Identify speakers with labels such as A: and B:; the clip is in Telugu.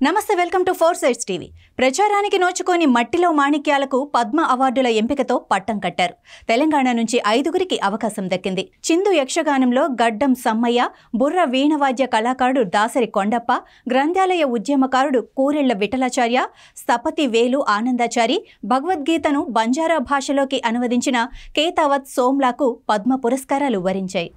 A: నమస్తే welcome to four sides TV. ప్రచారానికి నోచుకొని మట్టిలో మాణిక్యాలకు పద్మ అవార్డుల ఎంపికతో పట్టం కట్టారు. తెలంగాణ నుంచి ఐదుగురికి అవకాశం దక్కింది. చిందు యక్షగానంలో గడ్డం సమ్మయ్య బుర్ర వీణవాద్య కళాకారుడు దాసరి కొండప్ప గ్రంథాలయ ఉద్యమకారుడు కూరెళ్ళ విఠలాచార్య స్థపతి వేలు ఆనందాచారి భగవద్గీతను బంజారా భాషలోకి అనువదించిన కేతావత్ సోమ్లాకు పద్మ పురస్కారాలు వరించాయి.